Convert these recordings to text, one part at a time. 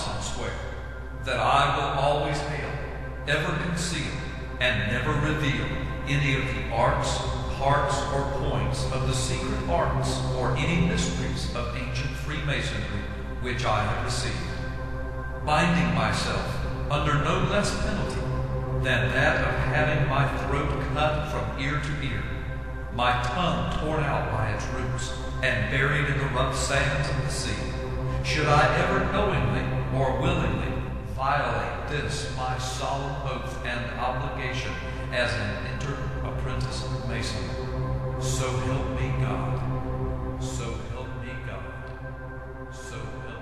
promise and swear that I will always hail, ever conceal, and never reveal any of the arts, parts, or points of the secret arts or any mysteries of ancient Freemasonry which I have received, binding myself under no less penalty than that of having my throat cut from ear to ear, my tongue torn out by its roots, and buried in the rough sands of the sea, should I ever knowingly or willingly violate this my solemn oath and obligation as an entered apprentice mason. So help me God. So help me God. So help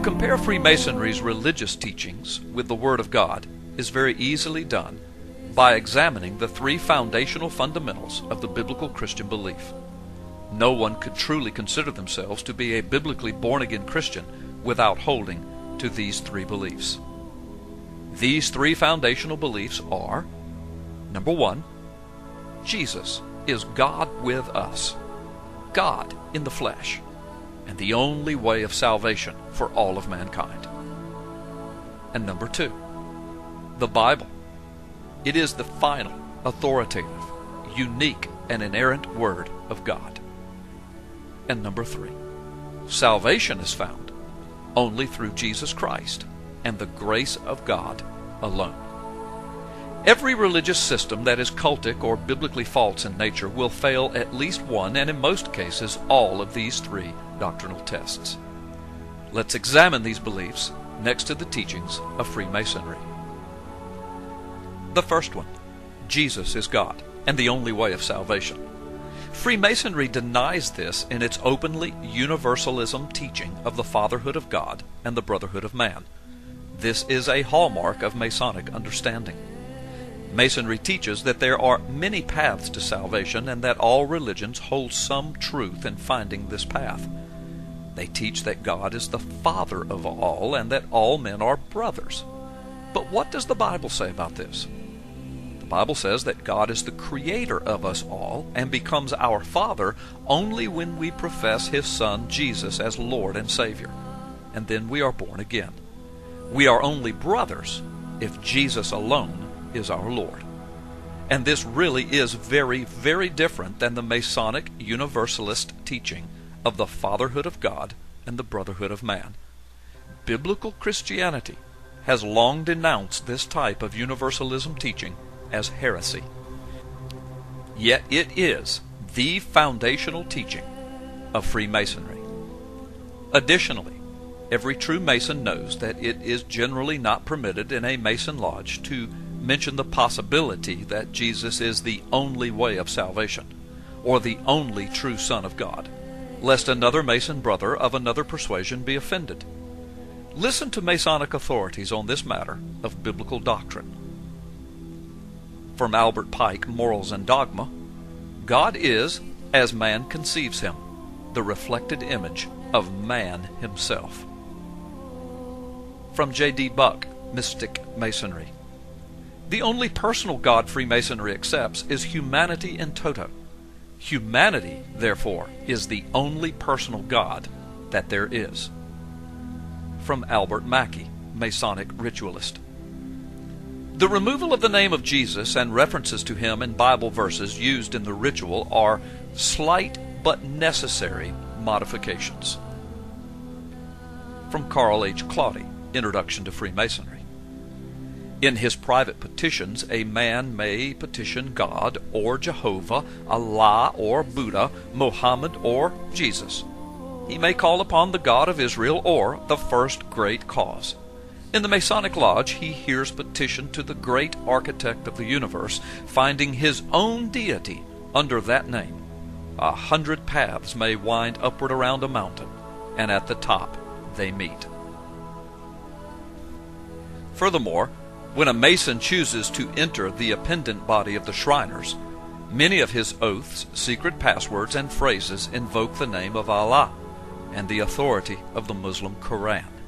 To compare Freemasonry's religious teachings with the Word of God is very easily done by examining the three foundational fundamentals of the biblical Christian belief. No one could truly consider themselves to be a biblically born again Christian without holding to these three beliefs. These three foundational beliefs are number one, Jesus is God with us, God in the flesh and the only way of salvation for all of mankind. And number two, the Bible. It is the final, authoritative, unique, and inerrant Word of God. And number three, salvation is found only through Jesus Christ and the grace of God alone. Every religious system that is cultic or biblically false in nature will fail at least one, and in most cases, all of these three doctrinal tests. Let's examine these beliefs next to the teachings of Freemasonry. The first one Jesus is God and the only way of salvation. Freemasonry denies this in its openly universalism teaching of the fatherhood of God and the brotherhood of man. This is a hallmark of Masonic understanding. Masonry teaches that there are many paths to salvation and that all religions hold some truth in finding this path. They teach that God is the Father of all and that all men are brothers. But what does the Bible say about this? The Bible says that God is the creator of us all and becomes our Father only when we profess His Son Jesus as Lord and Savior. And then we are born again. We are only brothers if Jesus alone is our Lord. And this really is very, very different than the Masonic Universalist teaching of the fatherhood of God and the brotherhood of man. Biblical Christianity has long denounced this type of universalism teaching as heresy. Yet it is the foundational teaching of Freemasonry. Additionally, every true Mason knows that it is generally not permitted in a Mason lodge to mention the possibility that Jesus is the only way of salvation, or the only true Son of God, lest another Mason brother of another persuasion be offended. Listen to Masonic authorities on this matter of biblical doctrine. From Albert Pike, Morals and Dogma God is, as man conceives him, the reflected image of man himself. From J.D. Buck, Mystic Masonry the only personal God Freemasonry accepts is humanity in toto. Humanity, therefore, is the only personal God that there is. From Albert Mackey, Masonic Ritualist. The removal of the name of Jesus and references to him in Bible verses used in the ritual are slight but necessary modifications. from Carl H. Claudy, Introduction to Freemasonry. In his private petitions, a man may petition God or Jehovah, Allah or Buddha, Mohammed or Jesus. He may call upon the God of Israel or the first great cause. In the Masonic Lodge, he hears petition to the great architect of the universe, finding his own deity under that name. A hundred paths may wind upward around a mountain, and at the top they meet. Furthermore, when a Mason chooses to enter the appendant body of the Shriners, many of his oaths, secret passwords, and phrases invoke the name of Allah and the authority of the Muslim Quran.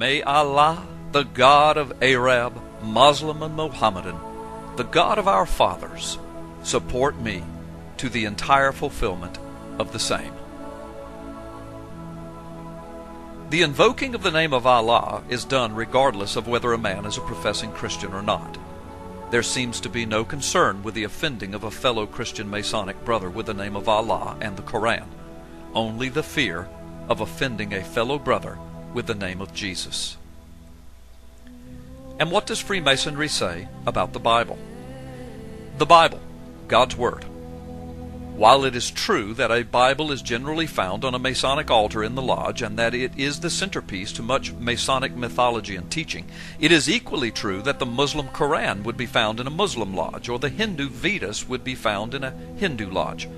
May Allah, the God of Arab, Muslim, and Mohammedan, the God of our fathers, support me to the entire fulfillment of the same. The invoking of the name of Allah is done regardless of whether a man is a professing Christian or not. There seems to be no concern with the offending of a fellow Christian Masonic brother with the name of Allah and the Koran, only the fear of offending a fellow brother with the name of Jesus. And what does Freemasonry say about the Bible? The Bible, God's Word. While it is true that a Bible is generally found on a Masonic altar in the lodge and that it is the centerpiece to much Masonic mythology and teaching, it is equally true that the Muslim Koran would be found in a Muslim lodge or the Hindu Vedas would be found in a Hindu lodge.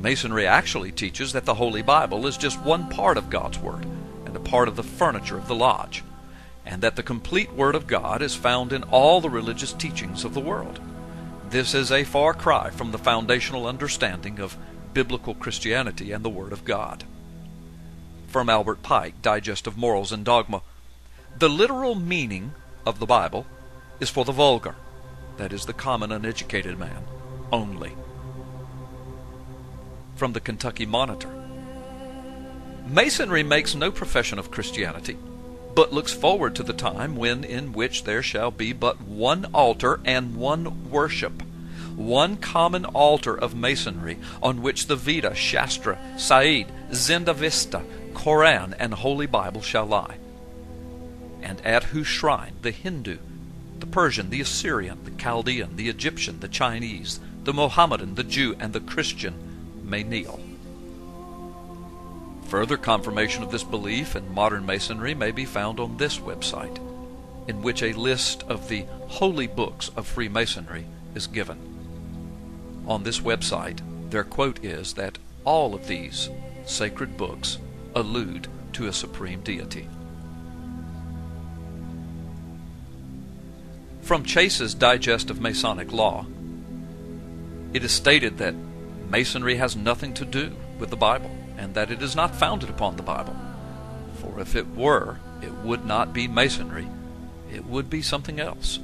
Masonry actually teaches that the Holy Bible is just one part of God's Word and a part of the furniture of the lodge, and that the complete Word of God is found in all the religious teachings of the world. This is a far cry from the foundational understanding of biblical Christianity and the Word of God. From Albert Pike, Digest of Morals and Dogma The literal meaning of the Bible is for the vulgar, that is, the common uneducated man, only. From the Kentucky Monitor Masonry makes no profession of Christianity, but looks forward to the time when in which there shall be but one altar and one worship, one common altar of Masonry on which the Veda, Shastra, Sade, Zendavesta, Koran, and Holy Bible shall lie, and at whose shrine the Hindu, the Persian, the Assyrian, the Chaldean, the Egyptian, the Chinese, the Mohammedan, the Jew, and the Christian may kneel. Further confirmation of this belief in modern Masonry may be found on this website, in which a list of the holy books of Freemasonry is given. On this website, their quote is that all of these sacred books allude to a supreme deity. From Chase's Digest of Masonic Law, it is stated that Masonry has nothing to do with the Bible and that it is not founded upon the Bible. For if it were, it would not be Masonry, it would be something else.